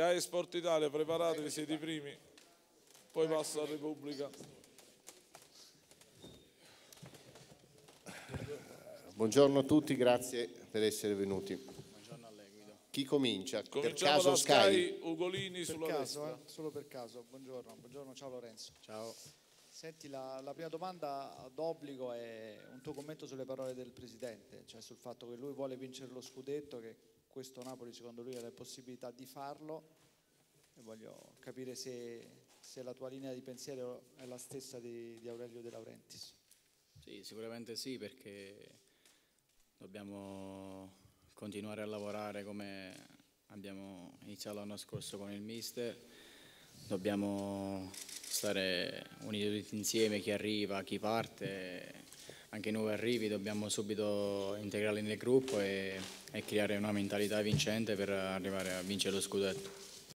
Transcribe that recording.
AI Sport Italia, preparatevi, siete i primi. Poi passa a Repubblica. Buongiorno a tutti, grazie per essere venuti. Buongiorno a lei Guido. Chi comincia? per Cominciamo caso da Sky? Sky, Ugolini Per sulla caso, destra. eh? solo per caso. Buongiorno, buongiorno, ciao Lorenzo. Ciao. Senti, la, la prima domanda d'obbligo è un tuo commento sulle parole del Presidente, cioè sul fatto che lui vuole vincere lo scudetto, che questo Napoli secondo lui ha la possibilità di farlo e voglio capire se, se la tua linea di pensiero è la stessa di, di Aurelio De Laurentiis. Sì, sicuramente sì, perché dobbiamo continuare a lavorare come abbiamo iniziato l'anno scorso con il mister. Dobbiamo stare uniti insieme, chi arriva, chi parte, anche i nuovi arrivi, dobbiamo subito integrarli nel gruppo e, e creare una mentalità vincente per arrivare a vincere lo scudetto.